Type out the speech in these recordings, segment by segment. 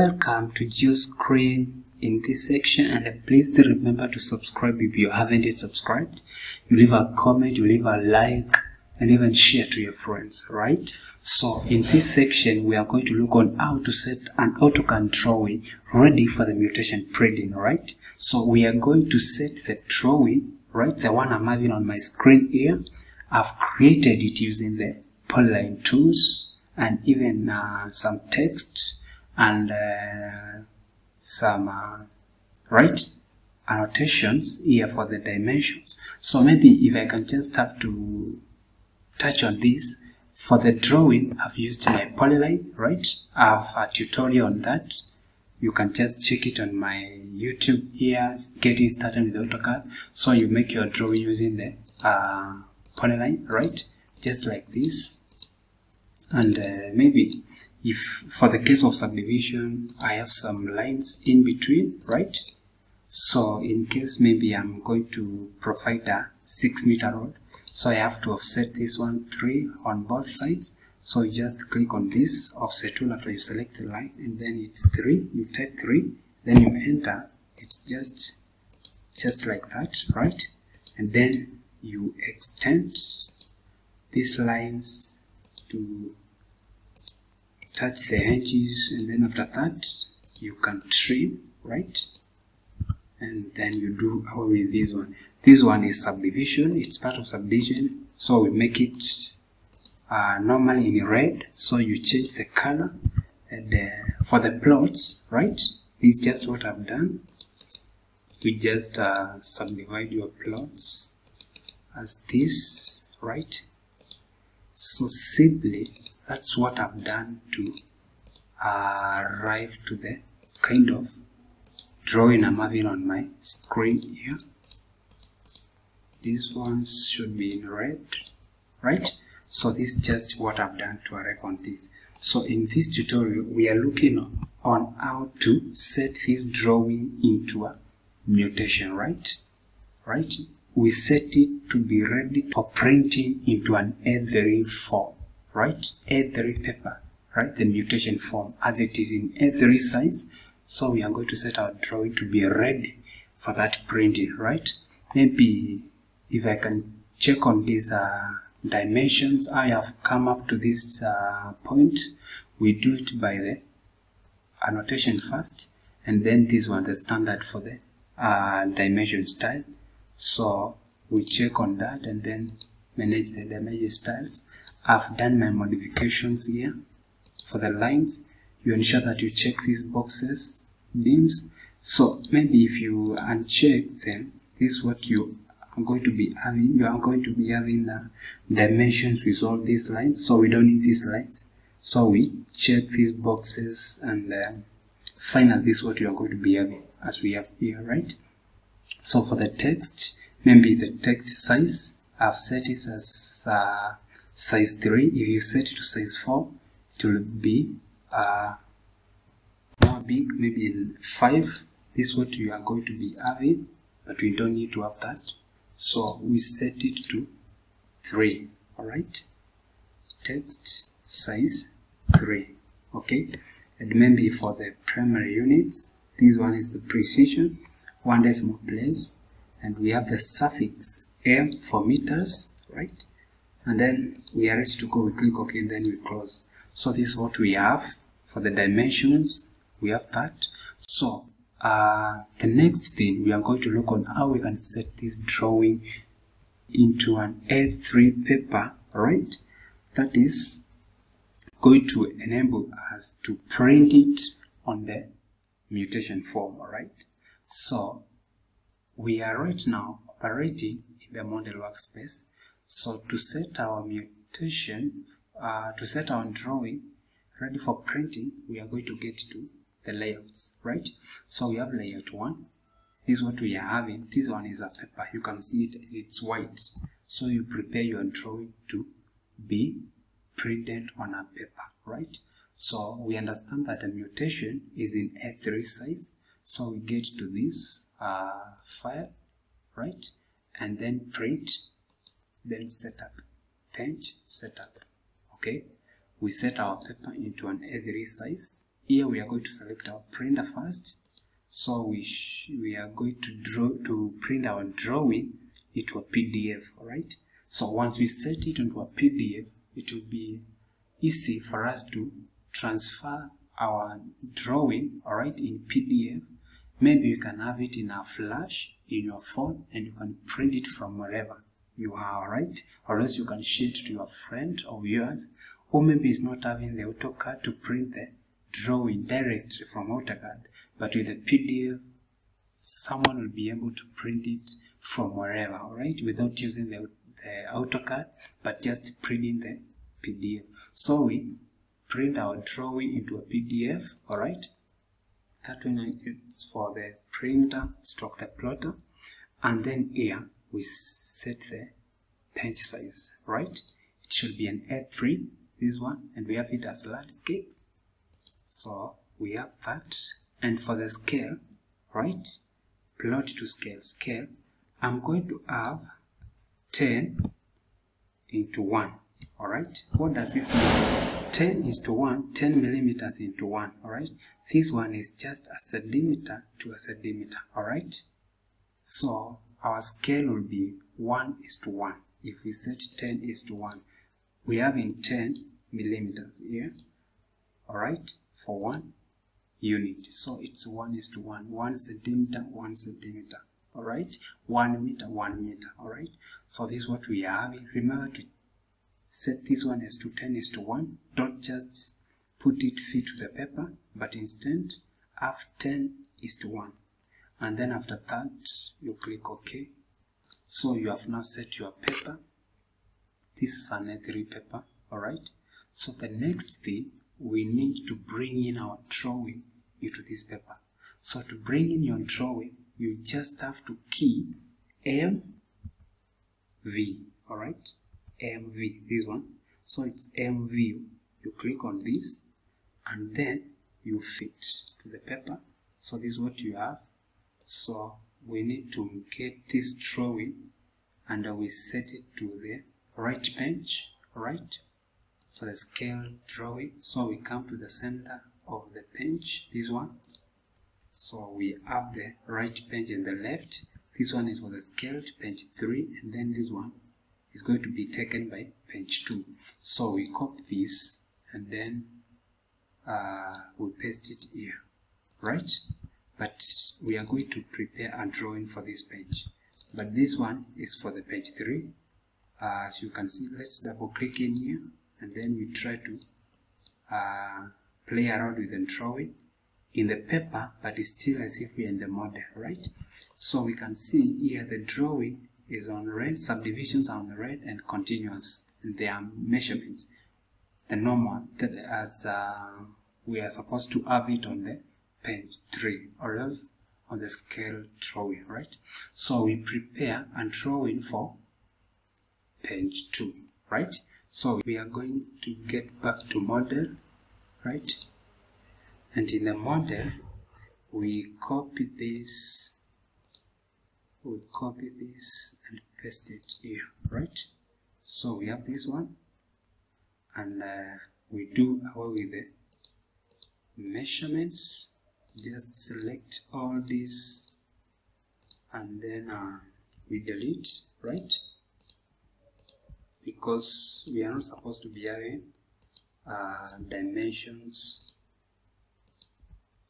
welcome to GeoScreen in this section and please remember to subscribe if you haven't yet subscribed. You leave a comment, you leave a like and even share to your friends, right? So in this section we are going to look on how to set an AutoCAD drawing ready for the mutation printing, right? So we are going to set the drawing, right? The one I'm having on my screen here. I've created it using the polyline tools and even uh, some text and uh, some uh, right annotations here for the dimensions. So maybe if I can just have to touch on this for the drawing I've used my polyline right? I have a tutorial on that. You can just check it on my YouTube here getting started with AutoCAD. So you make your drawing using the uh, polyline right? Just like this. And uh, maybe if for the case of subdivision I have some lines in between right? So in case maybe I'm going to provide a 6 meter road so I have to offset this one 3 on both sides. So you just click on this offset tool after you select the line and then it's 3 you type 3 then you enter. It's just just like that right? And then you extend these lines to touch the edges and then after that you can trim right? And then you do with this one. This one is subdivision. It's part of subdivision. So we make it uh, normally in red. So you change the color and uh, for the plots right? This is just what I've done. We just uh, subdivide your plots as this right? So simply that's what I've done to arrive to the kind of drawing I'm having on my screen here. These ones should be in red right? So this is just what I've done to arrive on this. So in this tutorial we are looking on how to set this drawing into a mutation right? Right? We set it to be ready for printing into an A3 form right A3 paper. Right the mutation form as it is in A3 size. So we are going to set our drawing to be ready for that printing right? Maybe if I can check on these uh, dimensions I have come up to this uh, point. We do it by the annotation first and then this one the standard for the uh, dimension style. So we check on that and then manage the dimension styles I've done my modifications here for the lines. You ensure that you check these boxes beams. So maybe if you uncheck them this is what you are going to be having. You are going to be having the dimensions with all these lines. So we don't need these lines. So we check these boxes and uh, finally this is what you are going to be having as we have here right? So for the text maybe the text size I've set it as uh, size 3 if you set it to size 4 it will be uh, more big maybe in 5 this is what you are going to be having but we don't need to have that. So we set it to 3 alright text size 3 okay? And maybe for the primary units this one is the precision one decimal place and we have the suffix m for meters right and then we are ready to go we click ok then we close. So this is what we have for the dimensions. We have that. So uh, the next thing we are going to look on how we can set this drawing into an A3 paper right? That is going to enable us to print it on the mutation form alright so we are right now operating in the model workspace so to set our mutation uh, to set our drawing ready for printing we are going to get to the layouts right? So we have layout one. This is what we are having. This one is a paper. You can see it. It's white. So you prepare your drawing to be printed on a paper right? So we understand that a mutation is in a3 size. So we get to this uh, file right? And then print then setup page setup okay? We set our paper into an a3 size. Here we are going to select our printer first. So we we are going to draw to print our drawing into a pdf all right so once we set it into a pdf it will be easy for us to transfer our drawing all right in pdf maybe you can have it in a flash in your phone and you can print it from wherever you are right or else you can share it to your friend or yours or maybe it's not having the AutoCAD to print the drawing directly from AutoCAD but with the PDF someone will be able to print it from wherever alright? Without using the, the AutoCAD but just printing the PDF. So we print our drawing into a PDF alright? That one is for the printer stroke the plotter and then here we set the page size right. It should be an a3 this one and we have it as landscape so we have that. And for the scale right plot to scale scale i'm going to have 10 into 1 all right? What does this mean? 10 is to 1 10 millimeters into 1 all right? This one is just a centimeter to a centimeter all right? So our scale will be 1 is to 1 if we set 10 is to 1 we have in 10 millimeters here. All right for one unit. So it's 1 is to 1 1 centimeter 1 centimeter. All right 1 meter 1 meter. All right so this is what we have. Remember to set this one as to 10 is to 1 don't just put it fit to the paper but instead have 10 is to 1 and then after that you click OK. So you have now set your paper. This is an A3 paper alright so the next thing we need to bring in our drawing into this paper. So to bring in your drawing you just have to key M V alright MV this one. So it's MV you click on this and then you fit to the paper. So this is what you have so we need to get this drawing and we set it to the right bench right? For the scale drawing. So we come to the center of the bench this one. So we have the right bench and the left. This one is for the scaled bench 3 and then this one is going to be taken by bench 2 so we copy this and then uh, we paste it here right but we are going to prepare a drawing for this page. But this one is for the page 3 uh, as you can see let's double click in here and then we try to uh, play around with the drawing in the paper but it's still as if we're in the model right? So we can see here the drawing is on red subdivisions are on red and continuous. And they are measurements. The normal that as uh, we are supposed to have it on the page 3 or else on the scale drawing right? So we prepare a drawing for page 2 right? So we are going to get back to model right? And in the model we copy this we copy this and paste it here right? So we have this one and uh, we do away with the measurements just select all these and then uh, we delete right? Because we are not supposed to be having uh, dimensions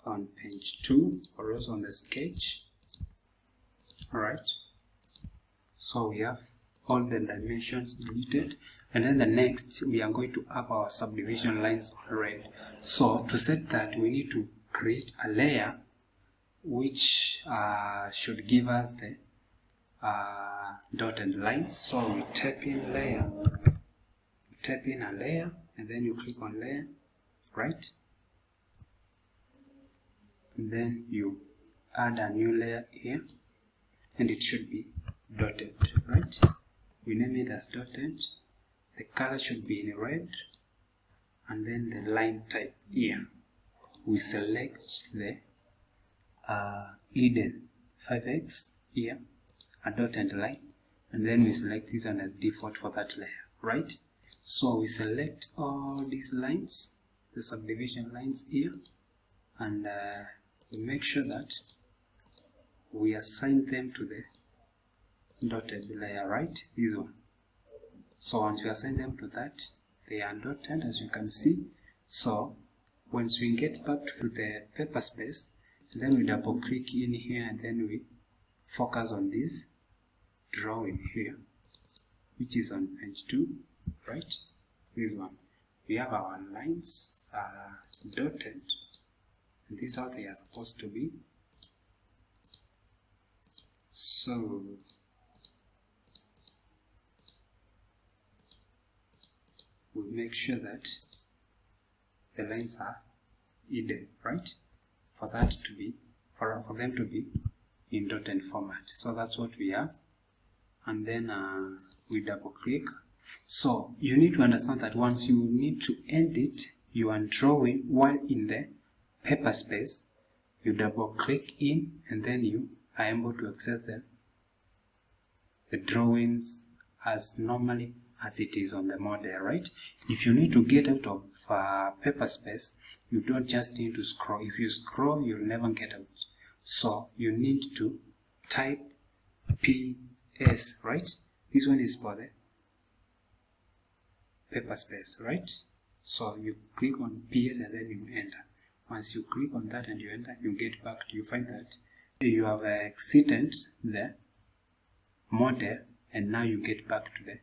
on page 2 or else on the sketch. Alright. So we have all the dimensions deleted. And then the next we are going to have our subdivision lines on red so to set that we need to create a layer which uh, should give us the uh, dotted lines. So we type in layer type in a layer and then you click on layer right? And then you add a new layer here and it should be dotted right? We name it as dotted. The color should be in red and then the line type here we select the uh, Eden 5x here a dotted line and then we select this one as default for that layer right? So we select all these lines the subdivision lines here and uh, we make sure that we assign them to the dotted layer right? This one. So once we assign them to that they are dotted as you can see. So once we get back to the paper space then we double click in here and then we focus on this drawing here which is on page 2 right? This one. We have our lines uh, dotted. And this is how they are supposed to be. So we make sure that the lines are hidden right? For that to be for, for them to be in dotted format. So that's what we have. And then uh, we double click. So you need to understand that once you need to edit your drawing while in the paper space you double click in and then you are able to access the, the drawings as normally as it is on the model right? If you need to get out of uh, paper space you don't just need to scroll. If you scroll you'll never get out. So you need to type ps right? This one is for the paper space right? So you click on ps and then you enter. Once you click on that and you enter you get back to you find that you have exited the model and now you get back to the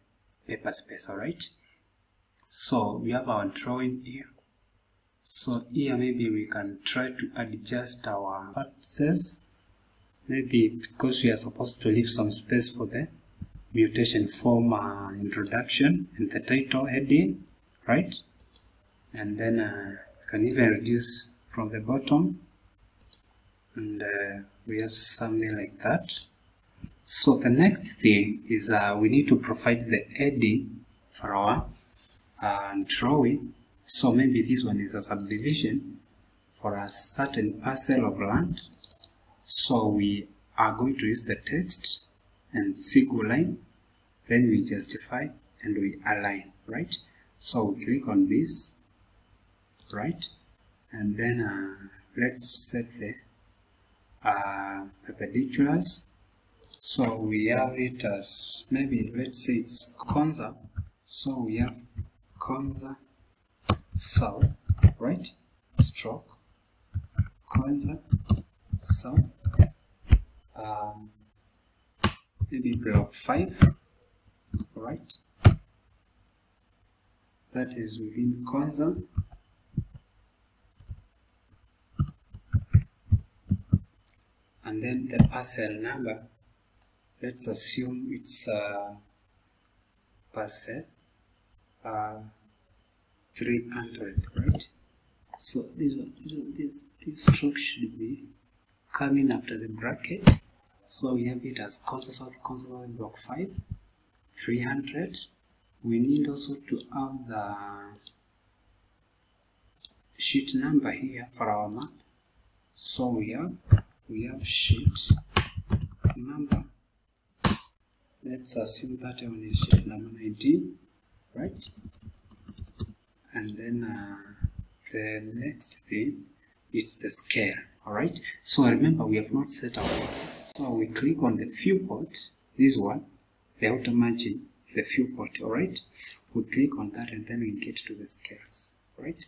paper space all right so we have our drawing here. So here maybe we can try to adjust our vertices maybe because we are supposed to leave some space for the mutation form uh, introduction and the title heading right? And then uh, can even reduce from the bottom. And uh, we have something like that. So the next thing is uh, we need to provide the heading for our uh, drawing so maybe this one is a subdivision for a certain parcel of land. So we are going to use the text and single line. Then we justify and we align right? So we click on this right? And then uh, let's set the uh, perpendiculars. So we have it as maybe let's say it's conza so we have conza south right. Stroke. Conza south um, maybe block 5 right. That is within conza and then the parcel number. Let's assume it's uh, parcel. Uh, 300 right? So this one this this stroke should be coming after the bracket. So we have it as concept concept block 5 300 we need also to add the sheet number here for our map. So we have we have sheet number. Let's assume that one is sheet number 19 right and then uh, the next thing is the scale all right so remember we have not set our so we click on the viewport this one the outer margin the viewport all right we click on that and then we get to the scales right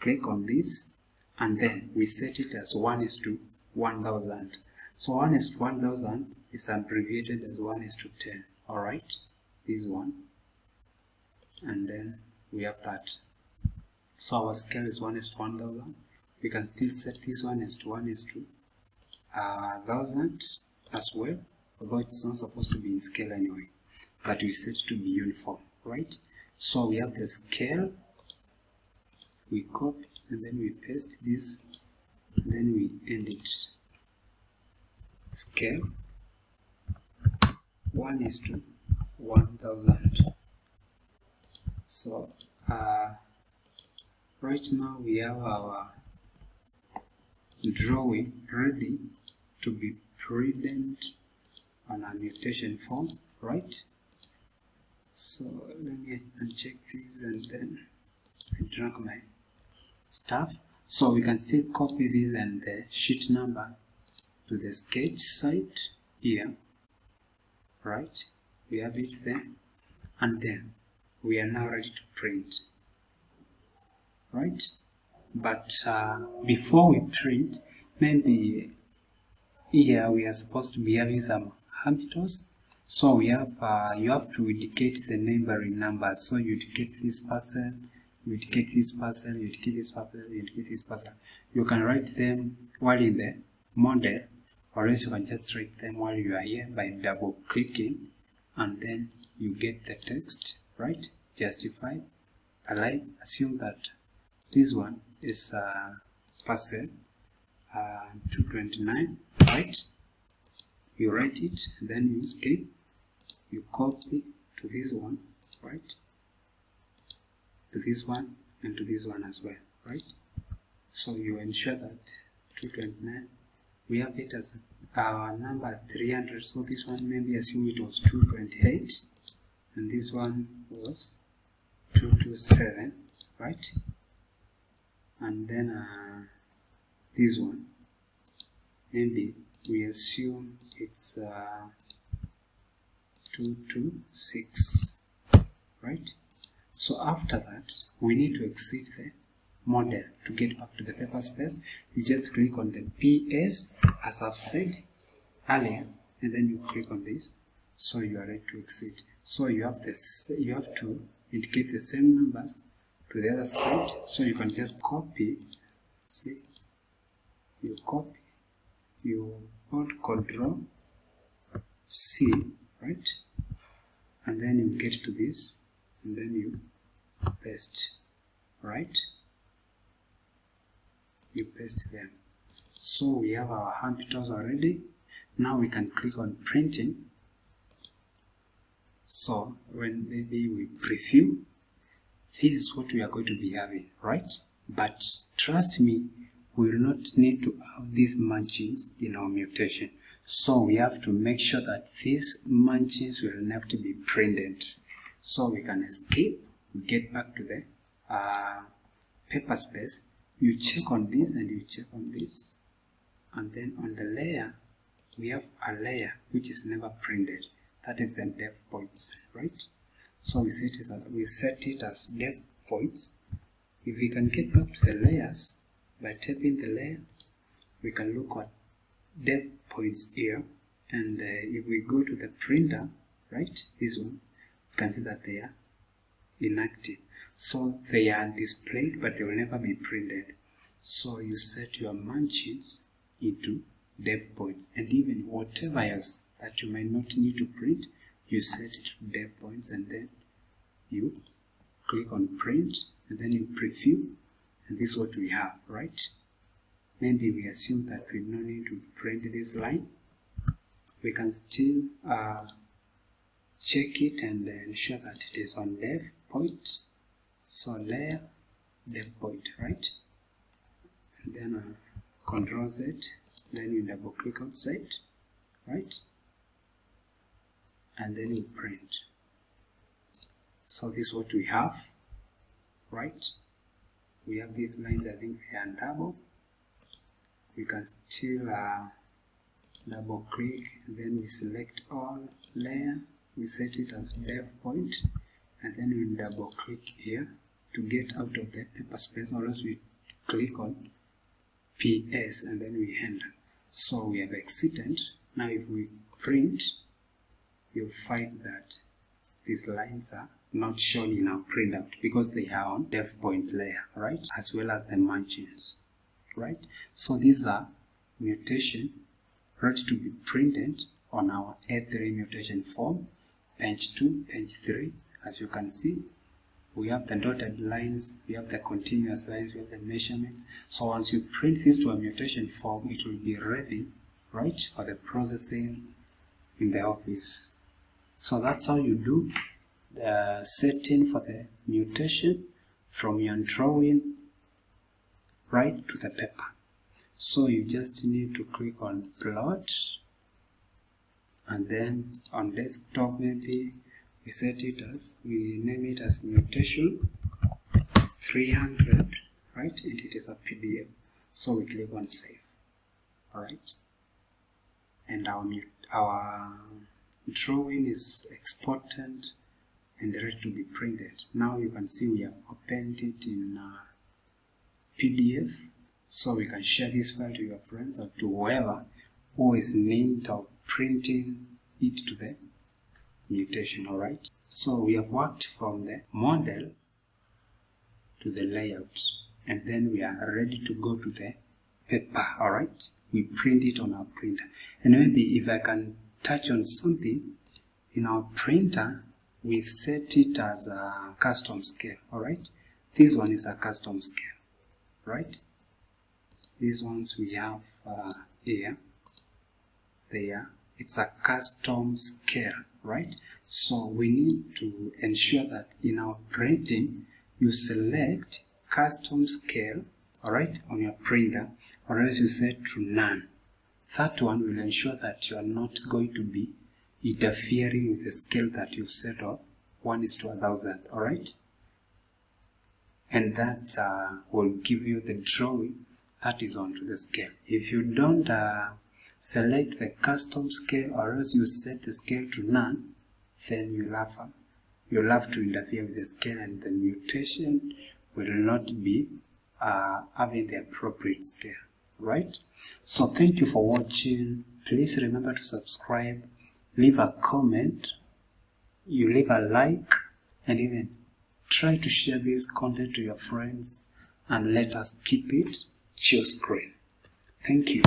click on this and then we set it as 1 is to 1000 so 1 is to 1000 is abbreviated as 1 is to 10 all right this one. And then we have that so our scale is 1 is to 1000 we can still set this one as to 1 is to uh, 1000 as well although it's not supposed to be in scale anyway but we set to be uniform right? So we have the scale we copy and then we paste this then we end it scale 1 is to 1000 so uh, right now we have our drawing ready to be printed on a mutation form right? So let me uncheck this and then I drag my stuff. So we can still copy this and the sheet number to the sketch site here right? We have it there. And then we are now ready to print right? But uh, before we print maybe here we are supposed to be having some abuttals so we have uh, you have to indicate the neighboring numbers so you indicate this person you indicate this person you indicate this person you indicate this person. You can write them while in the model or else you can just write them while you are here by double clicking and then you get the text right? Justify align assume that this one is uh, parcel uh, 229 right? You write it then you escape. You copy to this one right? To this one and to this one as well right? So you ensure that 229 we have it as our number as 300 so this one maybe assume it was 228 and this one was 227 right and then uh, this one. Maybe we assume it's uh, 226 right? So after that we need to exit the model to get back to the paper space. You just click on the ps as i've said earlier and then you click on this. So you are ready to exit. So you have this you have to indicate the same numbers to the other side so you can just copy see you copy you hold control C right? And then you get to this and then you paste right? You paste them so we have our abuttals already. Now we can click on printing. So when maybe we preview this is what we are going to be having right? But trust me we will not need to have these margins in our mutation. So we have to make sure that these margins will never be printed. So we can escape we get back to the uh, paper space. You check on this and you check on this. And then on the layer we have a layer which is never printed. That is the Defpoints right so we set it as, we set it as depth points. If we can get back to the layers by tapping the layer we can look at depth points here. And uh, if we go to the printer right this one you can see that they are inactive. So they are displayed but they will never be printed. So you set your margins into Defpoints. And even whatever else that you might not need to print you set it to Defpoints and then you click on print and then you preview. And this is what we have right? Maybe we assume that we don't need to print this line. We can still uh, check it and ensure that it is on depth point. So layer Defpoint right? And then uh, control Z. Then you double click on set right and then you print. So this is what we have right? We have this line that I think we can double. We can still uh, double click then we select all layer. We set it as Defpoint and then we double click here to get out of the paper space. Or else we click on PS and then we enter. So we have exited. Now if we print you'll find that these lines are not shown in our printout because they are on Defpoint layer right? As well as the margins right? So these are mutation ready to be printed on our A3 mutation form page 2 page 3 as you can see we have the dotted lines we have the continuous lines we have the measurements. So once you print this to a mutation form it will be ready right for the processing in the office so that's how you do the setting for the mutation from your drawing right to the paper. So you just need to click on plot and then on desktop maybe we set it as we name it as mutation 300 right? And it is a pdf so we click on save. All right? And our our drawing is exported and ready to be printed. Now you can see we have opened it in uh, pdf so we can share this file to your friends or to whoever who is need of printing it to the mutation all right? So we have worked from the model to the layout and then we are ready to go to the paper all right? We print it on our printer. And maybe if i can touch on something. In our printer we've set it as a custom scale all right? This one is a custom scale right? These ones we have uh, here there. It's a custom scale right? So we need to ensure that in our printing you select custom scale all right on your printer or else you set to none that one will ensure that you are not going to be interfering with the scale that you've set up one is to a thousand all right? And that uh, will give you the drawing that is onto the scale. If you don't uh, select the custom scale or else you set the scale to none then you'll have, uh, you'll have to interfere with the scale and the mutation will not be uh, having the appropriate scale right? So thank you for watching. Please remember to subscribe leave a comment you leave a like and even try to share this content to your friends and let us keep it GeoScreen. Thank you